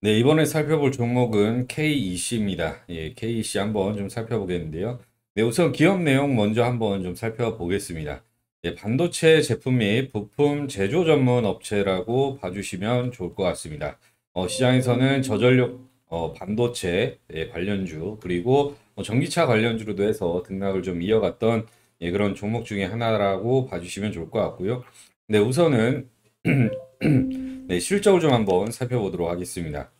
네, 이번에 살펴볼 종목은 KEC입니다. 예, KEC 한번 좀 살펴보겠는데요. 네, 우선 기업 내용 먼저 한번 좀 살펴보겠습니다. 예, 반도체 제품 및 부품 제조 전문 업체라고 봐주시면 좋을 것 같습니다. 어, 시장에서는 저전력 어, 반도체 예, 관련주 그리고 어, 전기차 관련주로도 해서 등락을 좀 이어갔던 예, 그런 종목 중에 하나라고 봐주시면 좋을 것 같고요. 네, 우선은 네, 실적을 좀 한번 살펴보도록 하겠습니다.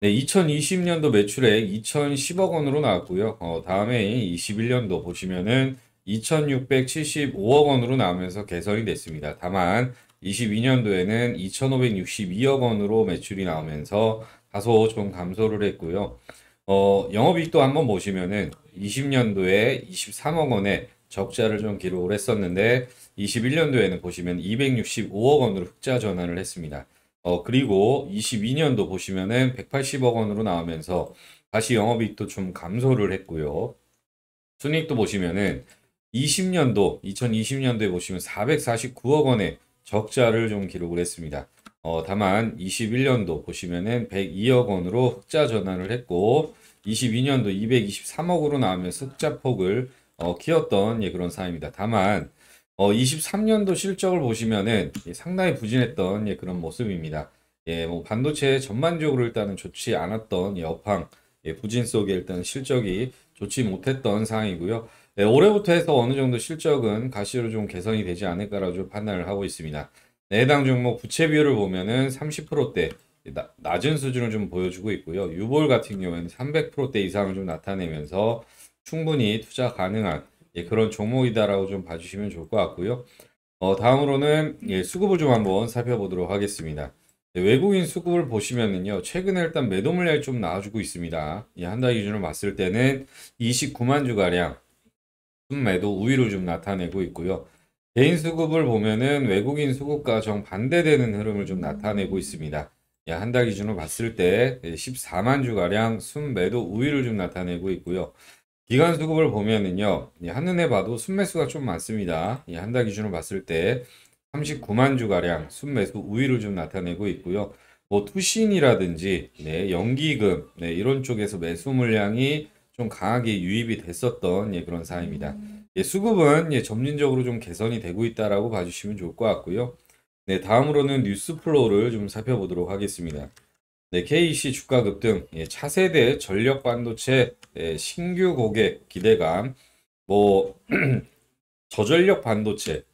네, 2020년도 매출액 2,010억 원으로 나왔고요. 어, 다음에 21년도 보시면은 2,675억 원으로 나오면서 개선이 됐습니다. 다만 22년도에는 2,562억 원으로 매출이 나오면서 다소 좀 감소를 했고요. 어, 영업이익도 한번 보시면은 20년도에 23억 원의 적자를 좀 기록을 했었는데 21년도에는 보시면 265억 원으로 흑자 전환을 했습니다. 어, 그리고 22년도 보시면은 180억 원으로 나오면서 다시 영업이익도 좀 감소를 했고요. 순이익도 보시면은 20년도, 2020년도에 보시면 449억 원의 적자를 좀 기록을 했습니다. 어, 다만 21년도 보시면은 102억 원으로 흑자 전환을 했고 22년도 223억으로 나오면서 흑자 폭을 어, 키웠던 예, 그런 사입니다. 다만 어, 23년도 실적을 보시면은 예, 상당히 부진했던 예, 그런 모습입니다. 예, 뭐 반도체 전반적으로 일단은 좋지 않았던 예, 업황 예, 부진 속에 일단 실적이 좋지 못했던 상황이고요. 예, 올해부터 해서 어느 정도 실적은 가시로 좀 개선이 되지 않을까라고 좀 판단을 하고 있습니다. 네, 해당 종목 부채 비율을 보면은 30%대 나, 낮은 수준을 좀 보여주고 있고요. 유볼 같은 경우에는 300%대 이상을 좀 나타내면서 충분히 투자 가능한 예, 그런 종목이다라고 좀 봐주시면 좋을 것 같고요. 어, 다음으로는 예, 수급을 좀 한번 살펴보도록 하겠습니다. 네, 외국인 수급을 보시면은요, 최근에 일단 매도 물량이 좀 나와주고 있습니다. 예, 한달 기준으로 봤을 때는 29만 주가량 순매도 우위를 좀 나타내고 있고요. 개인 수급을 보면은 외국인 수급과 정반대되는 흐름을 좀 나타내고 있습니다. 예, 한달 기준으로 봤을 때 14만 주가량 순매도 우위를 좀 나타내고 있고요. 기간 수급을 보면은요, 한눈에 봐도 순매수가 좀 많습니다. 한 달 기준으로 봤을 때 39만 주가량 순매수 우위를 좀 나타내고 있고요. 뭐 투신이라든지 네, 연기금 네, 이런 쪽에서 매수 물량이 좀 강하게 유입이 됐었던 예, 그런 상황입니다. 예, 수급은 예, 점진적으로 좀 개선이 되고 있다라고 봐주시면 좋을 것 같고요. 네, 다음으로는 news flow를 좀 살펴보도록 하겠습니다. 네, KEC 주가 급등, 예, 차세대 전력 반도체 예, 신규 고객 기대감, 뭐 저전력 반도체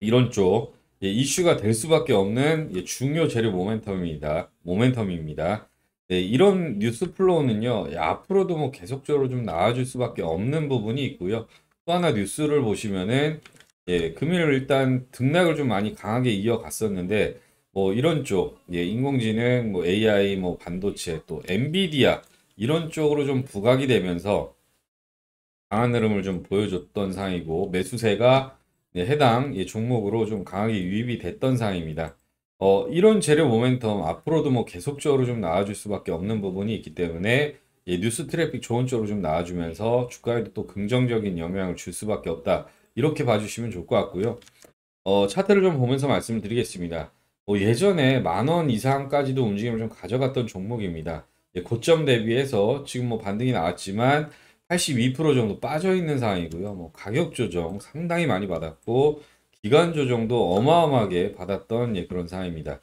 이런 쪽 예, 이슈가 될 수밖에 없는 예, 중요 재료 모멘텀입니다. 모멘텀입니다. 네, 이런 뉴스 플로우는요, 예, 앞으로도 뭐 계속적으로 좀 나와줄 수밖에 없는 부분이 있고요. 또 하나 뉴스를 보시면은 예, 금일 일단 등락을 좀 많이 강하게 이어갔었는데 뭐 이런 쪽, 예, 인공지능, 뭐 AI, 뭐 반도체, 또 엔비디아 이런 쪽으로 좀 부각이 되면서 강한 흐름을 좀 보여줬던 상황이고 매수세가 예, 해당 예, 종목으로 좀 강하게 유입이 됐던 상황입니다. 어, 이런 재료 모멘텀 앞으로도 뭐 계속적으로 좀 나와줄 수밖에 없는 부분이 있기 때문에 예, news traffic 좋은 쪽으로 좀 나와주면서 주가에도 또 긍정적인 영향을 줄 수밖에 없다. 이렇게 봐주시면 좋을 것 같고요. 어, 차트를 좀 보면서 말씀을 드리겠습니다. 뭐 예전에 만 원 이상까지도 움직임을 좀 가져갔던 종목입니다. 예, 고점 대비해서 지금 뭐 반등이 나왔지만 82% 정도 빠져 있는 상황이고요. 뭐 가격 조정 상당히 많이 받았고 기간 조정도 어마어마하게 받았던 예, 그런 상황입니다.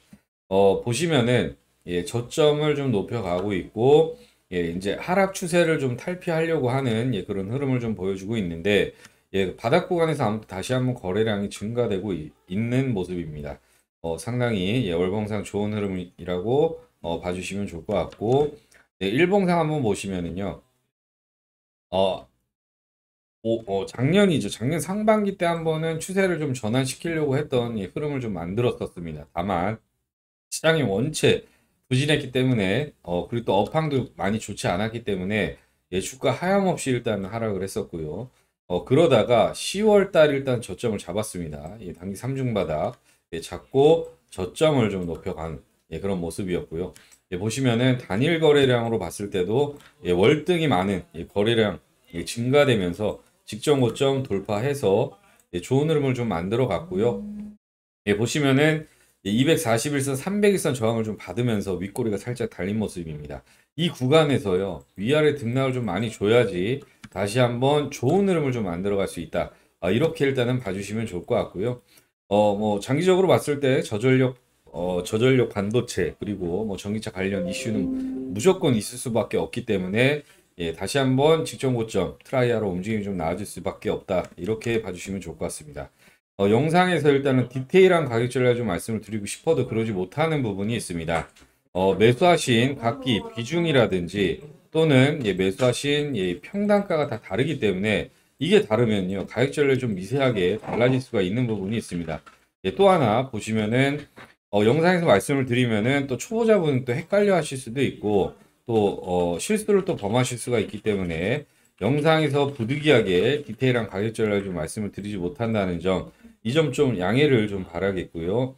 어, 보시면은 예, 저점을 좀 높여가고 있고 예, 이제 하락 추세를 좀 탈피하려고 하는 예, 그런 흐름을 좀 보여주고 있는데 예, 바닥 구간에서 아무튼 다시 한번 거래량이 증가되고 이, 있는 모습입니다. 어, 상당히 예, 월봉상 좋은 흐름이라고 어, 봐주시면 좋을 것 같고 네, 일봉상 한번 보시면은요. 어, 오, 어, 작년이죠. 작년 상반기 때 한번은 추세를 좀 전환시키려고 했던 예, 흐름을 좀 만들었었습니다. 다만 시장이 원체 부진했기 때문에 어, 그리고 또 업황도 많이 좋지 않았기 때문에 예, 주가 하염없이 일단 하락을 했었고요. 어, 그러다가 10월 달 일단 저점을 잡았습니다. 예, 단기 3중 바닥. 예, 잡고 저점을 좀 높여간 예, 그런 모습이었고요. 예, 보시면은 단일 거래량으로 봤을 때도 예, 월등히 많은 예, 거래량 예, 증가되면서 직전 고점 돌파해서 예, 좋은 흐름을 좀 만들어 갔고요. 예, 보시면은 241선, 300일선 저항을 좀 받으면서 윗꼬리가 살짝 달린 모습입니다. 이 구간에서요, 위아래 등락을 좀 많이 줘야지 다시 한번 좋은 흐름을 좀 만들어 갈 수 있다. 아, 이렇게 일단은 봐주시면 좋을 것 같고요. 어, 뭐, 장기적으로 봤을 때 저전력, 어, 저전력 반도체, 그리고 뭐 전기차 관련 이슈는 무조건 있을 수밖에 없기 때문에 예, 다시 한번 직전 고점 try하러 움직임이 좀 나아질 수밖에 없다. 이렇게 봐주시면 좋을 것 같습니다. 어, 영상에서 일단은 디테일한 가격 전략 좀 말씀을 드리고 싶어도 그러지 못하는 부분이 있습니다. 어, 매수하신 각기 비중이라든지 또는 예, 매수하신 예, 평단가가 다 다르기 때문에 이게 다르면요 가격 전략이 좀 미세하게 달라질 수가 있는 부분이 있습니다. 예, 또 하나 보시면은 어, 영상에서 말씀을 드리면은 또 초보자분은 또 헷갈려 하실 수도 있고 또 어, 실수를 또 범하실 수가 있기 때문에 영상에서 부득이하게 디테일한 가격 전략을 좀 말씀을 드리지 못한다는 점, 이 점 좀 양해를 좀 바라겠고요.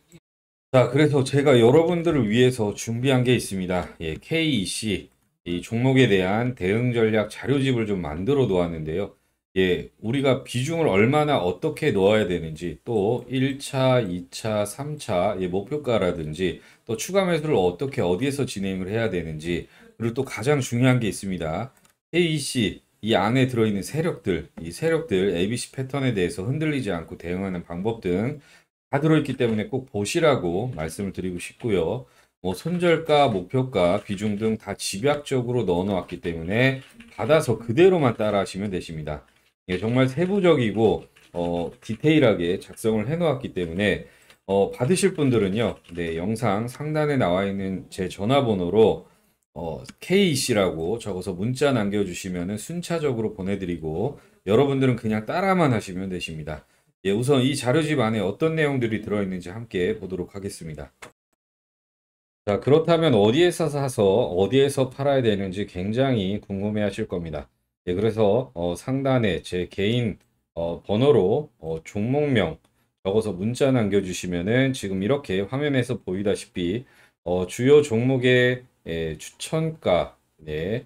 자, 그래서 제가 여러분들을 위해서 준비한 게 있습니다. 예, KEC 이 종목에 대한 대응 전략 자료집을 좀 만들어 놓았는데요. 예, 우리가 비중을 얼마나 어떻게 넣어야 되는지 또 1차, 2차, 3차 예, 목표가라든지 또 추가 매수를 어떻게 어디에서 진행을 해야 되는지 그리고 또 가장 중요한 게 있습니다. AEC 이 안에 들어있는 세력들, 이 세력들 ABC 패턴에 대해서 흔들리지 않고 대응하는 방법 등 다 들어있기 때문에 꼭 보시라고 말씀을 드리고 싶고요. 뭐 손절가, 목표가, 비중 등 다 집약적으로 넣어 놓았기 때문에 받아서 그대로만 따라 하시면 되십니다. 예, 정말 세부적이고 어, 디테일하게 작성을 해 놓았기 때문에 어, 받으실 분들은요. 네, 영상 상단에 나와 있는 제 전화번호로 어, KC라고 적어서 문자 남겨주시면 순차적으로 보내드리고 여러분들은 그냥 따라만 하시면 되십니다. 예, 우선 이 자료집 안에 어떤 내용들이 들어있는지 함께 보도록 하겠습니다. 자, 그렇다면 어디에서 사서 어디에서 팔아야 되는지 굉장히 궁금해 하실 겁니다. 예, 그래서 어, 상단에 제 개인 어, 번호로 어, 종목명 적어서 문자 남겨주시면은 지금 이렇게 화면에서 보이다시피 어, 주요 종목의 예, 추천가, 네,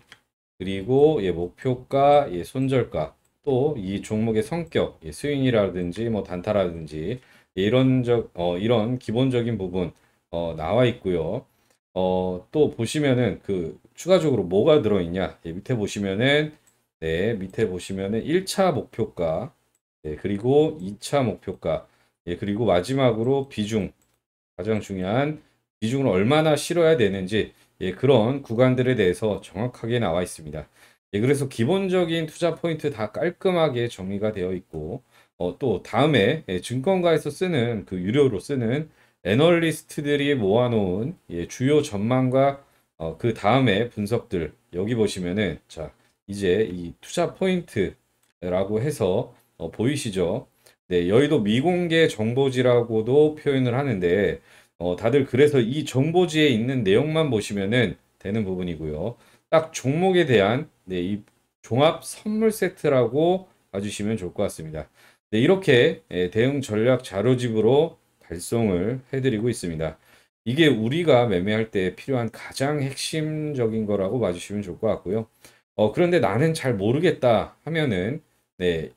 그리고 예, 목표가, 예, 손절가, 또 이 종목의 성격, 예, 스윙이라든지 뭐 단타라든지 예, 이런 적, 어, 이런 기본적인 부분 어, 나와 있고요. 어, 또 보시면은 그 추가적으로 뭐가 들어있냐? 예, 밑에 보시면은 네, 밑에 보시면은 1차 목표가, 네, 그리고 2차 목표가, 예, 그리고 마지막으로 비중, 가장 중요한 비중을 얼마나 실어야 되는지 예, 그런 구간들에 대해서 정확하게 나와 있습니다. 예, 그래서 기본적인 투자 포인트 다 깔끔하게 정리가 되어 있고 어, 또 다음에 예, 증권가에서 쓰는 그 유료로 쓰는 애널리스트들이 모아놓은 예, 주요 전망과 어, 그 다음에 분석들 여기 보시면은 자 이제 이 투자 포인트라고 해서 어, 보이시죠? 네, 여의도 미공개 정보지라고도 표현을 하는데 어, 다들 그래서 이 정보지에 있는 내용만 보시면은 되는 부분이고요. 딱 종목에 대한 네, 이 종합 선물 세트라고 봐주시면 좋을 것 같습니다. 네, 이렇게 예, 대응 전략 자료집으로 발송을 해드리고 있습니다. 이게 우리가 매매할 때 필요한 가장 핵심적인 거라고 봐주시면 좋을 것 같고요. 어, 그런데 나는 잘 모르겠다 하면은 네,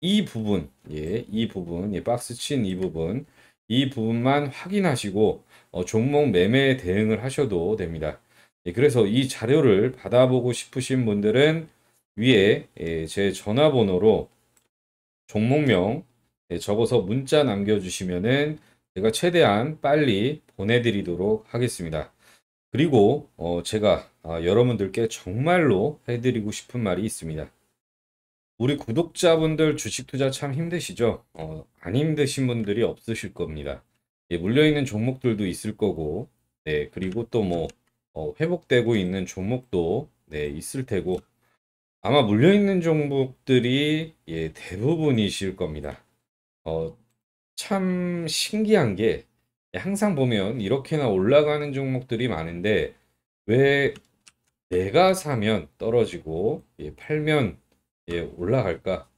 이 부분, 예, 이 부분, 예, 박스 친 이 부분 이 부분만 확인하시고 어, 종목 매매 대응을 하셔도 됩니다. 예, 그래서 이 자료를 받아보고 싶으신 분들은 위에 예, 제 전화번호로 종목명 예, 적어서 문자 남겨주시면은 제가 최대한 빨리 보내드리도록 하겠습니다. 그리고 어, 제가 아, 여러분들께 정말로 해드리고 싶은 말이 있습니다. 우리 구독자분들 주식 투자 참 힘드시죠? 어, 안 힘드신 분들이 없으실 겁니다. 예, 물려있는 종목들도 있을 거고, 네, 그리고 또뭐 어, 회복되고 있는 종목도 네, 있을 테고, 아마 물려있는 종목들이 예, 대부분이실 겁니다. 어, 참 신기한 게 항상 보면 이렇게나 올라가는 종목들이 많은데 왜 내가 사면 떨어지고 예, 팔면 예, 올라갈까?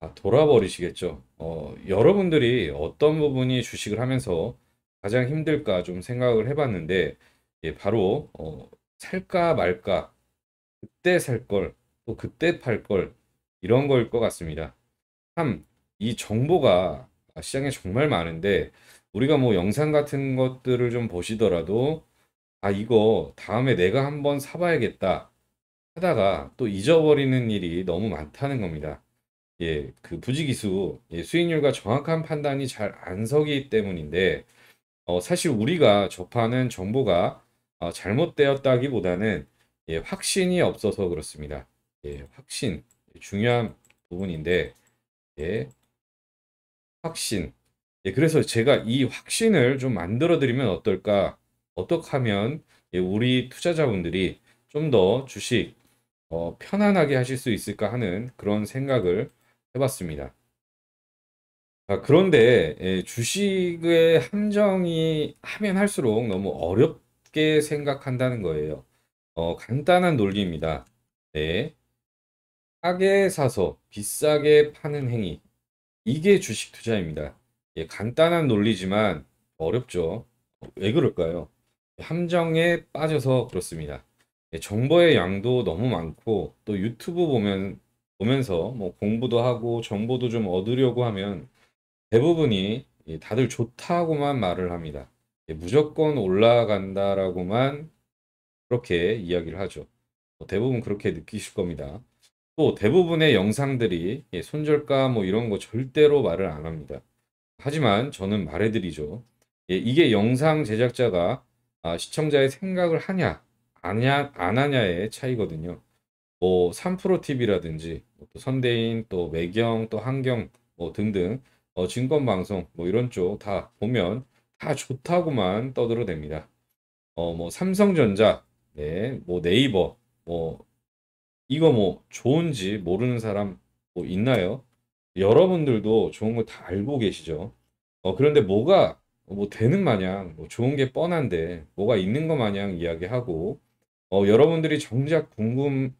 아, 돌아버리시겠죠. 어, 여러분들이 어떤 부분이 주식을 하면서 가장 힘들까 좀 생각을 해봤는데, 예, 바로, 어, 살까 말까, 그때 살 걸, 또 그때 팔 걸, 이런 거일 것 같습니다. 참, 이 정보가 시장에 정말 많은데, 우리가 뭐 영상 같은 것들을 좀 보시더라도 아, 이거 다음에 내가 한번 사봐야겠다 하다가 또 잊어버리는 일이 너무 많다는 겁니다. 예, 그 부지기수, 예, 수익률과 정확한 판단이 잘 안 서기 때문인데, 어, 사실 우리가 접하는 정보가 어, 잘못되었다기보다는 예, 확신이 없어서 그렇습니다. 예, 확신 중요한 부분인데, 예, 확신. 예, 그래서 제가 이 확신을 좀 만들어 드리면 어떨까? 어떻게 하면 예, 우리 투자자분들이 좀 더 주식 어, 편안하게 하실 수 있을까 하는 그런 생각을 해봤습니다. 아, 그런데 예, 주식의 함정이 하면 할수록 너무 어렵게 생각한다는 거예요. 어, 간단한 논리입니다. 네. 싸게 사서 비싸게 파는 행위. 이게 주식 투자입니다. 예, 간단한 논리지만 어렵죠. 왜 그럴까요? 함정에 빠져서 그렇습니다. 예, 정보의 양도 너무 많고 또 유튜브 보면 보면서 뭐 공부도 하고 정보도 좀 얻으려고 하면 대부분이 예, 다들 좋다고만 말을 합니다. 예, 무조건 올라간다라고만 그렇게 이야기를 하죠. 뭐 대부분 그렇게 느끼실 겁니다. 또 대부분의 영상들이 예, 손절가 뭐 이런 거 절대로 말을 안 합니다. 하지만 저는 말해드리죠. 예, 이게 영상 제작자가 아, 시청자의 생각을 하냐, 아냐, 안 하냐의 차이거든요. 뭐, 3프로TV라든지, 뭐또 선대인, 또 매경, 또 한경, 뭐 등등, 어, 증권방송, 뭐 이런 쪽 다 보면 다 좋다고만 떠들어댑니다. 어, 뭐, 삼성전자, 네, 뭐 네이버, 뭐, 이거 뭐 좋은지 모르는 사람 뭐 있나요? 여러분들도 좋은 거 다 알고 계시죠? 어, 그런데 뭐가 뭐 되는 마냥 뭐 좋은 게 뻔한데 뭐가 있는 것 마냥 이야기하고 어, 여러분들이 정작 궁금한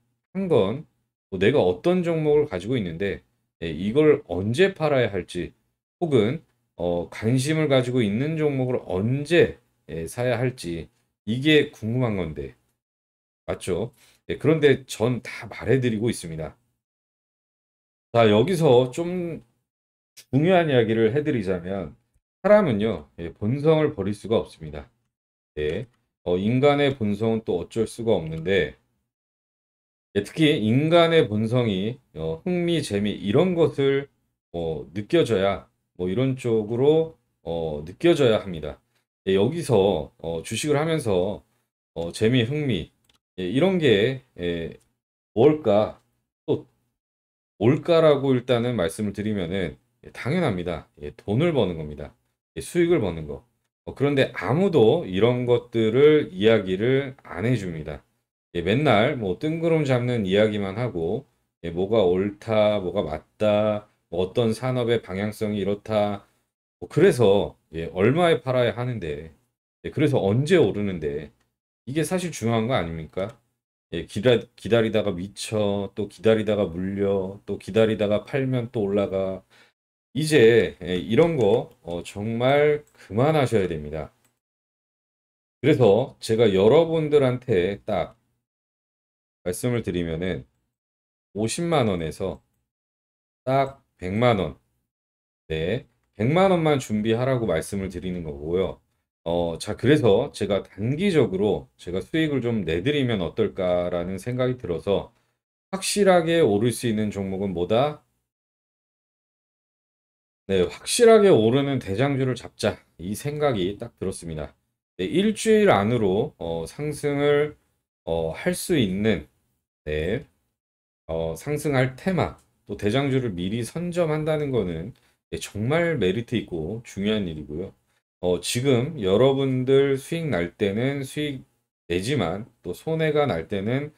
건 뭐 내가 어떤 종목을 가지고 있는데 예, 이걸 언제 팔아야 할지 혹은 어, 관심을 가지고 있는 종목을 언제 예, 사야 할지 이게 궁금한 건데 맞죠? 예, 그런데 전 다 말해드리고 있습니다. 자, 여기서 좀 중요한 이야기를 해드리자면 사람은요, 예, 본성을 버릴 수가 없습니다. 예, 어, 인간의 본성은 또 어쩔 수가 없는데 예, 특히 인간의 본성이 어, 흥미, 재미 이런 것을 어, 느껴져야 뭐 이런 쪽으로 어, 느껴져야 합니다. 예, 여기서 어, 주식을 하면서 어, 재미, 흥미 예, 이런 게 예, 뭘까? 또 뭘까라고 일단은 말씀을 드리면은 예, 당연합니다. 예, 돈을 버는 겁니다. 예, 수익을 버는 거. 어, 그런데 아무도 이런 것들을 이야기를 안 해줍니다. 예, 맨날 뭐 뜬구름 잡는 이야기만 하고 예, 뭐가 옳다, 뭐가 맞다, 뭐 어떤 산업의 방향성이 이렇다. 뭐 그래서 예, 얼마에 팔아야 하는데, 예, 그래서 언제 오르는데 이게 사실 중요한 거 아닙니까? 예, 기다, 기다리다가 미쳐, 또 기다리다가 물려, 또 기다리다가 팔면 또 올라가. 이제 예, 이런 거 어, 정말 그만하셔야 됩니다. 그래서 제가 여러분들한테 딱 말씀을 드리면은 50만 원에서 딱 100만 원. 네. 100만 원만 준비하라고 말씀을 드리는 거고요. 어, 자, 그래서 제가 단기적으로 제가 수익을 좀 내드리면 어떨까라는 생각이 들어서 확실하게 오를 수 있는 종목은 뭐다? 네, 확실하게 오르는 대장주를 잡자. 이 생각이 딱 들었습니다. 네, 일주일 안으로 어, 상승을 어, 할 수 있는 네, 어, 상승할 테마 또 대장주를 미리 선점한다는 거는 네, 정말 메리트 있고 중요한 일이고요. 어, 지금 여러분들 수익 날 때는 수익 내지만 또 손해가 날 때는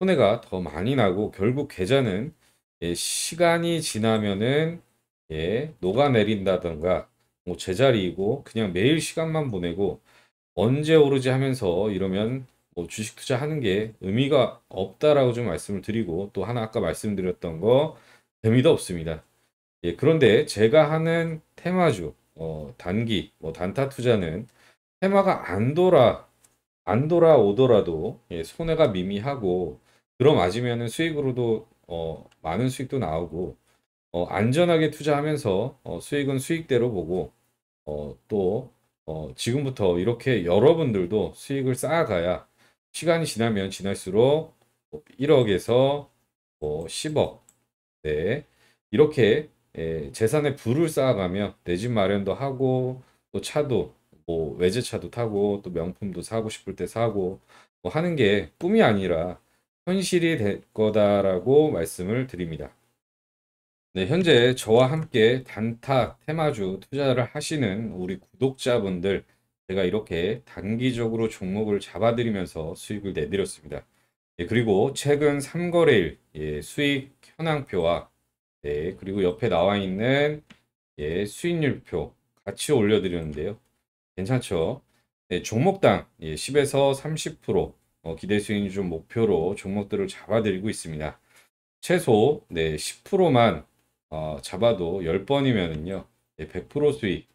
손해가 더 많이 나고 결국 계좌는 예, 시간이 지나면은 예, 녹아내린다던가 뭐 제자리이고 그냥 매일 시간만 보내고 언제 오르지 하면서 이러면 뭐 주식 투자하는 게 의미가 없다라고 좀 말씀을 드리고 또 하나 아까 말씀드렸던 거 재미도 없습니다. 예, 그런데 제가 하는 테마주 어, 단기, 뭐 단타 투자는 테마가 안 돌아, 안 돌아오더라도 예, 손해가 미미하고 들어맞으면 수익으로도 어, 많은 수익도 나오고 어, 안전하게 투자하면서 어, 수익은 수익대로 보고 어, 또 어, 지금부터 이렇게 여러분들도 수익을 쌓아가야 시간이 지나면 지날수록 1억에서 뭐 10억 네, 이렇게 예, 재산의 부를 쌓아가며 내 집 마련도 하고 또 차도 뭐 외제차도 타고 또 명품도 사고 싶을 때 사고 뭐 하는 게 꿈이 아니라 현실이 될 거다라고 말씀을 드립니다. 네, 현재 저와 함께 단타 테마주 투자를 하시는 우리 구독자분들 제가 이렇게 단기적으로 종목을 잡아드리면서 수익을 내드렸습니다. 예, 그리고 최근 3거래일 예, 수익 현황표와 예, 그리고 옆에 나와 있는 예, 수익률표 같이 올려드렸는데요. 괜찮죠? 네, 종목당 예, 10에서 30% 어, 기대 수익률 좀 목표로 종목들을 잡아드리고 있습니다. 최소 네, 10%만 어, 잡아도 10번이면은요. 네, 100% 수익.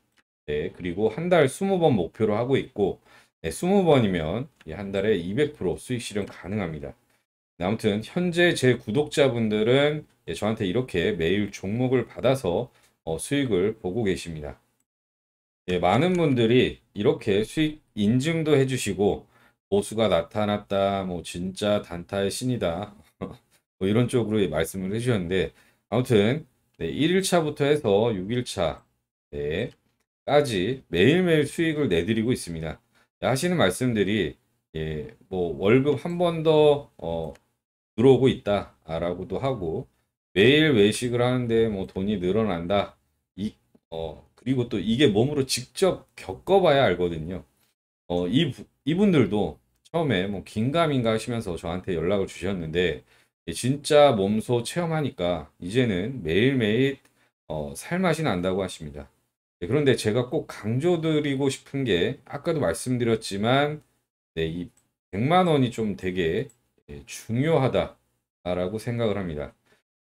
네, 그리고 한 달 20번 목표로 하고 있고 네, 20번이면 예, 한 달에 200% 수익 실현 가능합니다. 네, 아무튼 현재 제 구독자분들은 예, 저한테 이렇게 매일 종목을 받아서 어, 수익을 보고 계십니다. 예, 많은 분들이 이렇게 수익 인증도 해주시고 보수가 나타났다, 뭐 진짜 단타의 신이다, 뭐 이런 쪽으로 말씀을 해주셨는데 아무튼 네, 1일차부터 해서 6일차 네, 까지 매일매일 수익을 내드리고 있습니다. 하시는 말씀들이 예, 뭐 월급 한 번 더 어, 들어오고 있다라고도 하고 매일 외식을 하는데 뭐 돈이 늘어난다. 이, 어, 그리고 또 이게 몸으로 직접 겪어봐야 알거든요. 어, 이, 이분들도 처음에 뭐 긴가민가 하시면서 저한테 연락을 주셨는데 진짜 몸소 체험하니까 이제는 매일매일 어, 살맛이 난다고 하십니다. 네, 그런데 제가 꼭 강조드리고 싶은 게 아까도 말씀드렸지만 네, 이 100만 원이 좀 되게 예, 중요하다라고 생각을 합니다.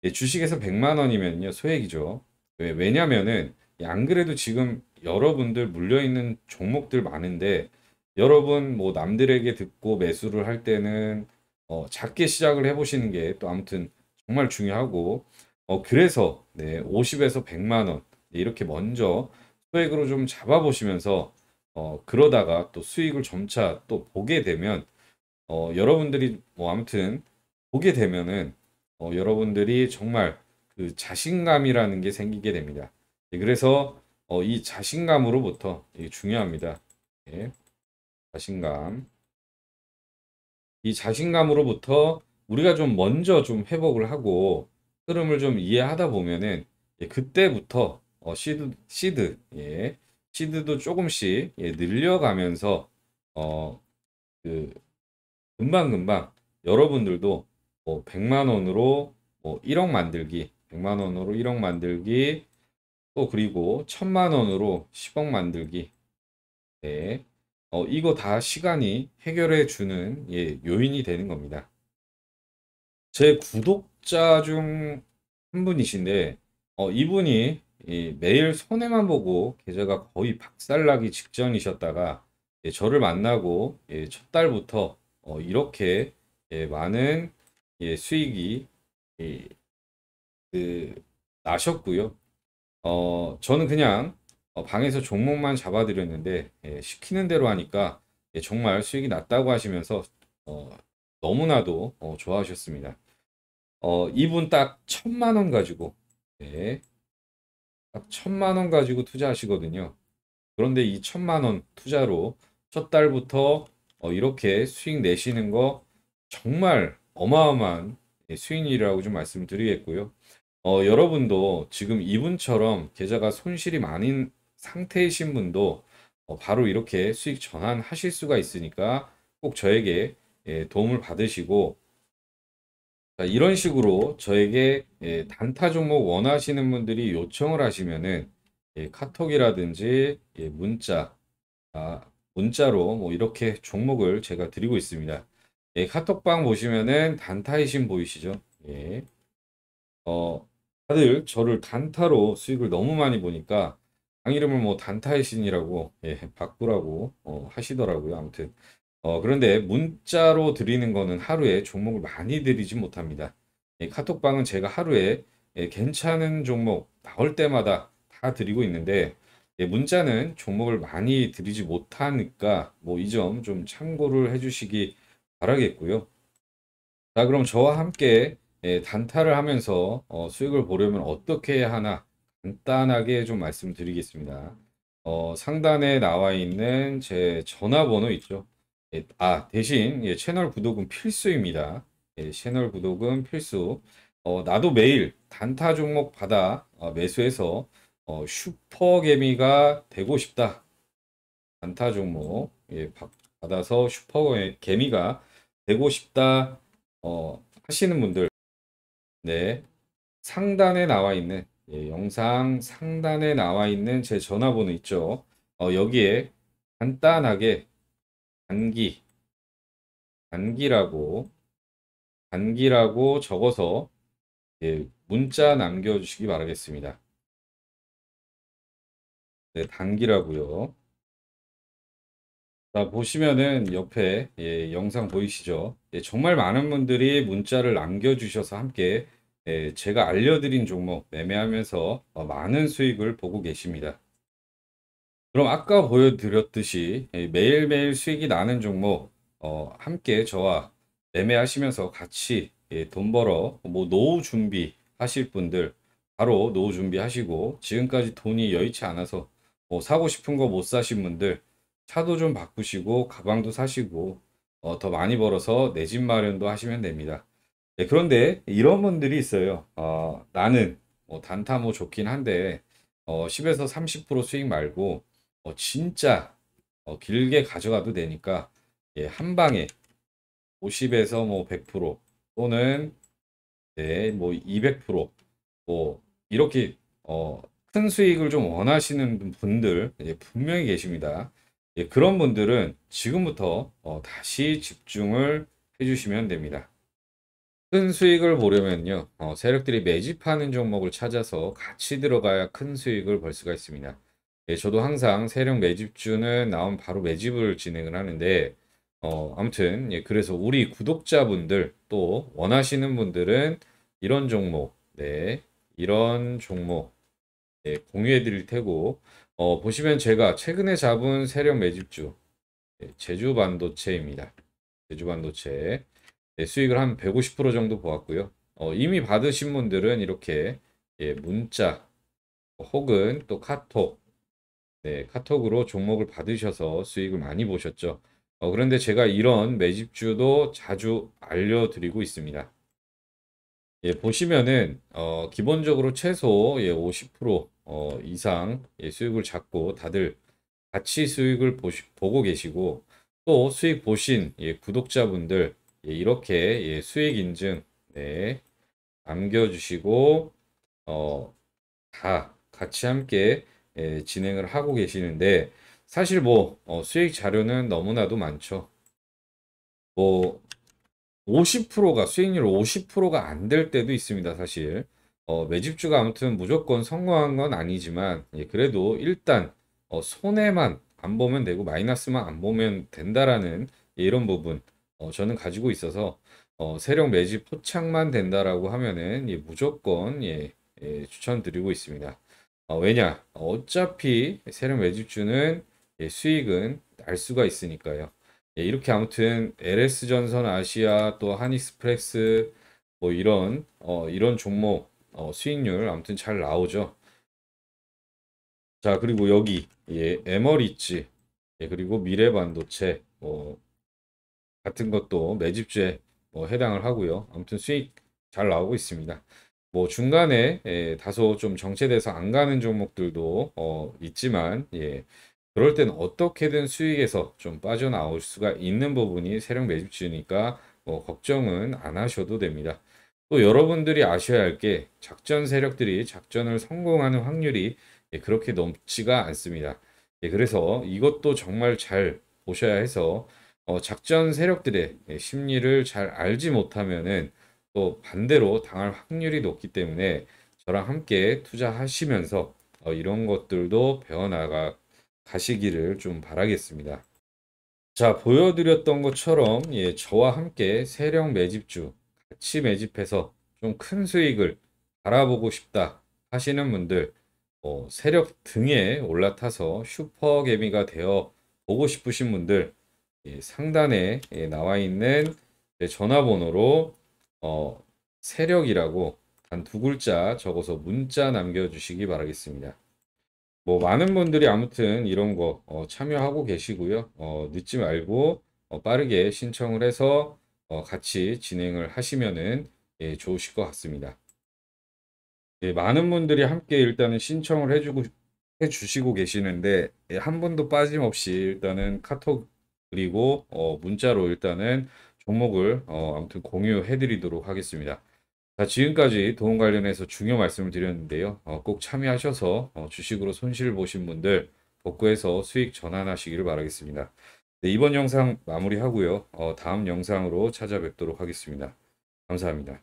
예, 주식에서 100만 원이면요 소액이죠. 왜? 왜냐면은 안 그래도 지금 여러분들 물려있는 종목들 많은데 여러분 뭐 남들에게 듣고 매수를 할 때는 어, 작게 시작을 해보시는 게 또 아무튼 정말 중요하고 어, 그래서 네, 50에서 100만 원 이렇게 먼저 소액으로 좀 잡아보시면서 어, 그러다가 또 수익을 점차 또 보게 되면 어, 여러분들이 뭐 아무튼 보게 되면은 어, 여러분들이 정말 그 자신감이라는 게 생기게 됩니다. 네, 그래서 어, 이 자신감으로부터 이게 중요합니다. 네, 자신감. 이 자신감으로부터 우리가 좀 먼저 좀 회복을 하고 흐름을 좀 이해하다 보면은 예, 그때부터 어, 시드 시드 예, 시드도 조금씩 예, 늘려가면서 어, 그 금방 금방 여러분들도 뭐 100만 원으로 뭐 1억 만들기, 100만 원으로 1억 만들기, 또 그리고 1000만 원으로 10억 만들기. 네. 어, 이거 다 시간이 해결해 주는 예, 요인이 되는 겁니다. 제 구독자 중 한 분이신데 어, 이분이 이, 매일 손해만 보고 계좌가 거의 박살나기 직전이셨다가 예, 저를 만나고 예, 첫 달부터 어, 이렇게 예, 많은 예, 수익이 예, 그, 나셨고요. 어, 저는 그냥 어, 방에서 종목만 잡아드렸는데 예, 시키는 대로 하니까 예, 정말 수익이 났다고 하시면서 어, 너무나도 어, 좋아하셨습니다. 어, 이분 딱 천만 원 가지고 예, 딱 천만 원 가지고 투자하시거든요. 그런데 이 천만 원 투자로 첫 달부터 어, 이렇게 수익 내시는 거 정말 어마어마한 예, 수익률이라고 좀 말씀을 드리겠고요. 어, 여러분도 지금 이분처럼 계좌가 손실이 많은 상태이신 분도 어, 바로 이렇게 수익 전환하실 수가 있으니까 꼭 저에게 예, 도움을 받으시고 자, 이런 식으로 저에게 예, 단타 종목 원하시는 분들이 요청을 하시면은 예, 카톡이라든지 예, 문자 아, 문자로 뭐 이렇게 종목을 제가 드리고 있습니다. 예, 카톡방 보시면은 단타이신 보이시죠? 예. 어, 다들 저를 단타로 수익을 너무 많이 보니까 당 이름을 뭐 단타의 신이라고 예, 바꾸라고 어, 하시더라고요. 아무튼 어, 그런데 문자로 드리는 거는 하루에 종목을 많이 드리지 못합니다. 예, 카톡방은 제가 하루에 예, 괜찮은 종목 나올 때마다 다 드리고 있는데 예, 문자는 종목을 많이 드리지 못하니까 뭐 이 점 좀 참고를 해주시기 바라겠고요. 자, 그럼 저와 함께 예, 단타를 하면서 어, 수익을 보려면 어떻게 해야 하나 간단하게 좀 말씀드리겠습니다. 어, 상단에 나와 있는 제 전화번호 있죠. 예, 아, 대신 예, 채널 구독은 필수입니다. 예, 채널 구독은 필수. 어, 나도 매일 단타 종목 받아 어, 매수해서 어, 슈퍼개미가 되고 싶다. 단타 종목 예, 받아서 슈퍼개미가 되고 싶다 어, 하시는 분들 네 상단에 나와 있는 예, 영상 상단에 나와 있는 제 전화번호 있죠. 어, 여기에 간단하게 단기 단기라고 단기라고 적어서 예, 문자 남겨주시기 바라겠습니다. 네, 단기라고요. 자, 보시면은 옆에 예, 영상 보이시죠? 예, 정말 많은 분들이 문자를 남겨주셔서 함께 예, 제가 알려드린 종목 매매하면서 어, 많은 수익을 보고 계십니다. 그럼 아까 보여드렸듯이 예, 매일매일 수익이 나는 종목 어, 함께 저와 매매하시면서 같이 예, 돈 벌어 뭐 노후 준비 하실 분들 바로 노후 준비하시고 지금까지 돈이 여의치 않아서 뭐 사고 싶은 거 못 사신 분들 차도 좀 바꾸시고 가방도 사시고 어, 더 많이 벌어서 내 집 마련도 하시면 됩니다. 네, 그런데 이런 분들이 있어요. 어, 나는 뭐 단타 뭐 좋긴 한데 어, 10에서 30% 수익 말고 어, 진짜 어, 길게 가져가도 되니까 예, 한 방에 50에서 뭐 100% 또는 네, 뭐 200%뭐 이렇게 어, 큰 수익을 좀 원하시는 분들 예, 분명히 계십니다. 예, 그런 분들은 지금부터 어, 다시 집중을 해주시면 됩니다. 큰 수익을 보려면요, 어, 세력들이 매집하는 종목을 찾아서 같이 들어가야 큰 수익을 벌 수가 있습니다. 예, 저도 항상 세력 매집주는 나온 바로 매집을 진행을 하는데, 어, 아무튼, 예, 그래서 우리 구독자분들 또 원하시는 분들은 이런 종목, 네, 이런 종목, 예, 공유해 드릴 테고, 어, 보시면 제가 최근에 잡은 세력 매집주, 예, 제주 반도체입니다. 제주 반도체. 예, 수익을 한 150% 정도 보았고요. 어, 이미 받으신 분들은 이렇게 예, 문자 혹은 또 카톡, 네, 카톡으로 종목을 받으셔서 수익을 많이 보셨죠. 어, 그런데 제가 이런 매집주도 자주 알려드리고 있습니다. 예, 보시면은 어, 기본적으로 최소 예, 50% 어, 이상 예, 수익을 잡고 다들 같이 수익을 보시, 보고 계시고 또 수익 보신 예, 구독자분들 예, 이렇게 예, 수익 인증 네, 남겨주시고 어, 다 같이 함께 예, 진행을 하고 계시는데 사실 뭐 어, 수익 자료는 너무나도 많죠. 뭐 50%가 수익률 50%가 안 될 때도 있습니다, 사실. 어, 매집주가 아무튼 무조건 성공한 건 아니지만 예, 그래도 일단 어, 손해만 안 보면 되고 마이너스만 안 보면 된다라는 예, 이런 부분 어, 저는 가지고 있어서 어, 세력 매집 포착만 된다라고 하면은 예, 무조건 예, 예, 추천드리고 있습니다. 어, 왜냐? 어차피 세력 매집주는 예, 수익은 날 수가 있으니까요. 예, 이렇게 아무튼 LS전선 아시아 또 한익스프레스 뭐 이런 어, 이런 종목 어, 수익률 아무튼 잘 나오죠. 자 그리고 여기 예, 에머리츠 예, 그리고 미래반도체 뭐 같은 것도 매집주에 뭐 해당을 하고요. 아무튼 수익 잘 나오고 있습니다. 뭐 중간에 예, 다소 좀 정체돼서 안 가는 종목들도 어, 있지만 예, 그럴 때는 어떻게든 수익에서 좀 빠져나올 수가 있는 부분이 세력 매집주니까 뭐 걱정은 안 하셔도 됩니다. 또 여러분들이 아셔야 할 게 작전 세력들이 작전을 성공하는 확률이 예, 그렇게 높지가 않습니다. 예, 그래서 이것도 정말 잘 보셔야 해서 어, 작전 세력들의 예, 심리를 잘 알지 못하면은 또 반대로 당할 확률이 높기 때문에 저랑 함께 투자하시면서 어, 이런 것들도 배워나가 가시기를 좀 바라겠습니다. 자, 보여드렸던 것처럼 예, 저와 함께 세력 매집주 같이 매집해서 좀 큰 수익을 바라보고 싶다 하시는 분들 어, 세력 등에 올라타서 슈퍼개미가 되어 보고 싶으신 분들 예, 상단에 예, 나와 있는 제 전화번호로 어, 세력이라고 단 두 글자 적어서 문자 남겨주시기 바라겠습니다. 뭐 많은 분들이 아무튼 이런 거 어, 참여하고 계시고요. 어, 늦지 말고 어, 빠르게 신청을 해서 어, 같이 진행을 하시면은 예, 좋으실 것 같습니다. 예, 많은 분들이 함께 일단은 신청을 해주고 해주시고 계시는데 예, 한 분도 빠짐없이 일단은 카톡 그리고 어, 문자로 일단은 종목을 어, 아무튼 공유해드리도록 하겠습니다. 자, 지금까지 도움 관련해서 중요 말씀을 드렸는데요. 어, 꼭 참여하셔서 어, 주식으로 손실 보신 분들 복구해서 수익 전환하시기를 바라겠습니다. 네, 이번 영상 마무리하고요. 어, 다음 영상으로 찾아뵙도록 하겠습니다. 감사합니다.